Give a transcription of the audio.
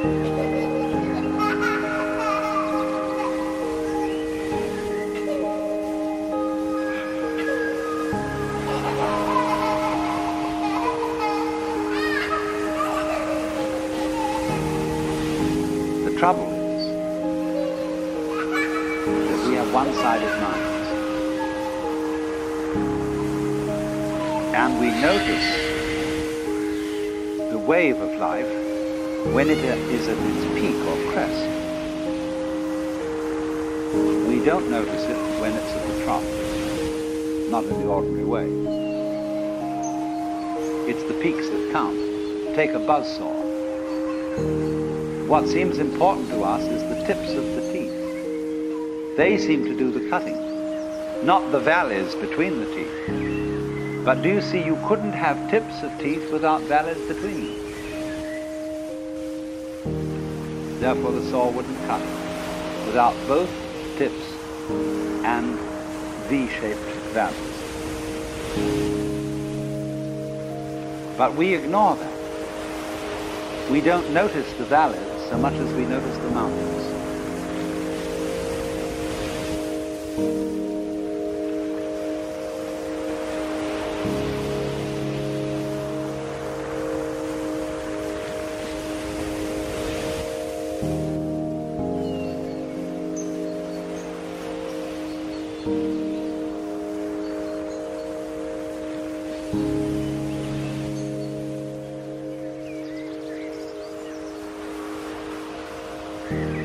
The trouble is that we have one-sided minds. And we notice the wave of life when it is at its peak or crest. We don't notice it when it's at the trough, not in the ordinary way. It's the peaks that count. Take a buzzsaw. What seems important to us is the tips of the teeth. They seem to do the cutting, not the valleys between the teeth. But do you see, you couldn't have tips of teeth without valleys between them. Therefore, the saw wouldn't cut without both tips and V-shaped valleys. But we ignore that. We don't notice the valleys so much as we notice the mountains. Thank you.